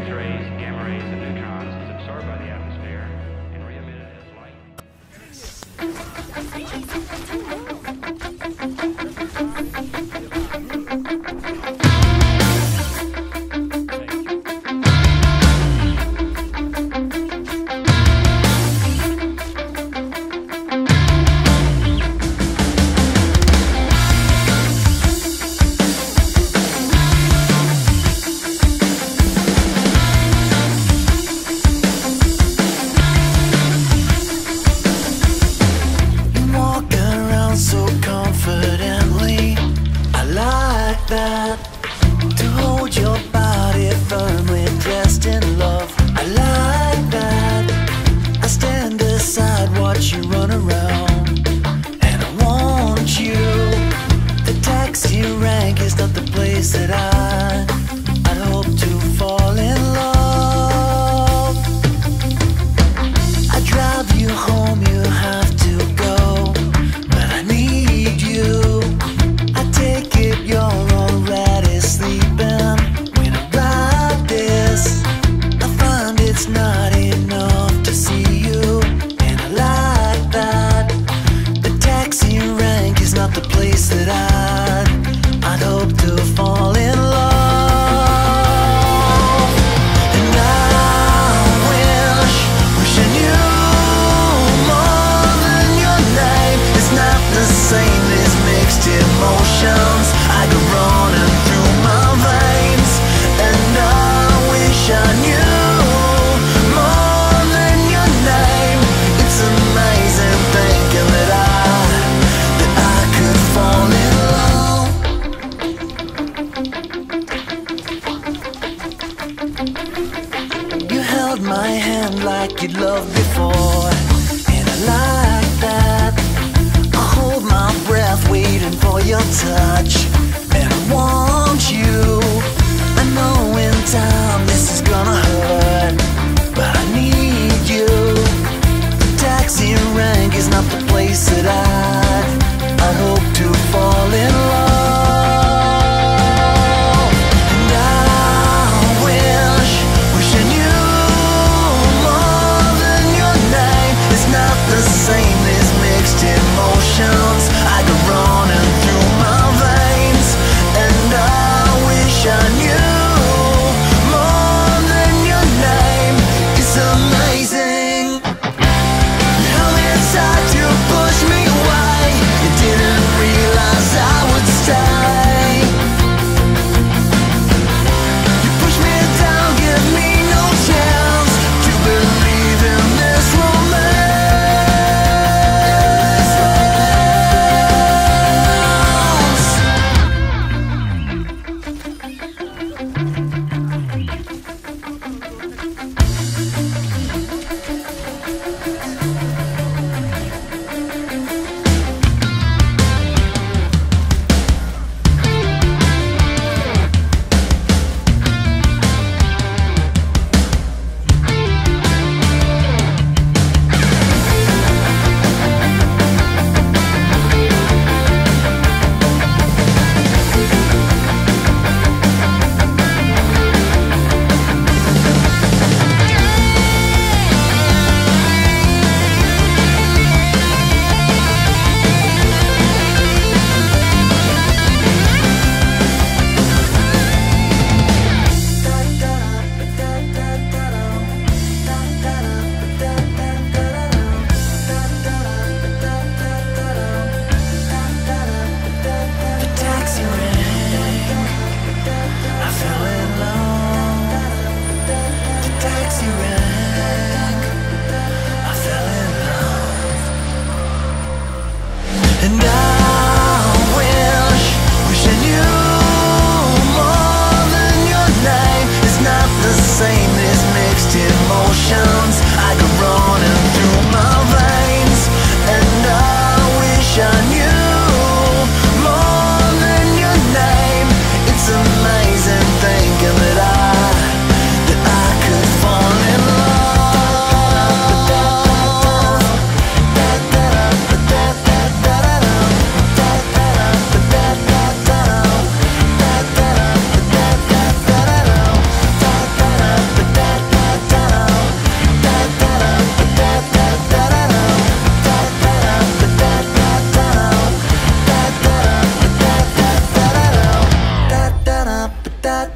X-rays, gamma rays, and neutrons is absorbed by the atmosphere and re-emitted as light. to hold your body firmly dressed in love. I like that. I stand aside, watch you run around, and I want you. The taxi rank is not the place that I. like you loved before.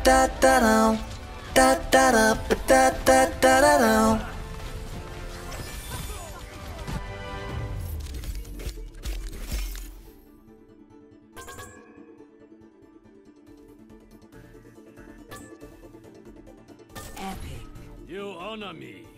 da da da da da da da da da da da Epic. You honor me.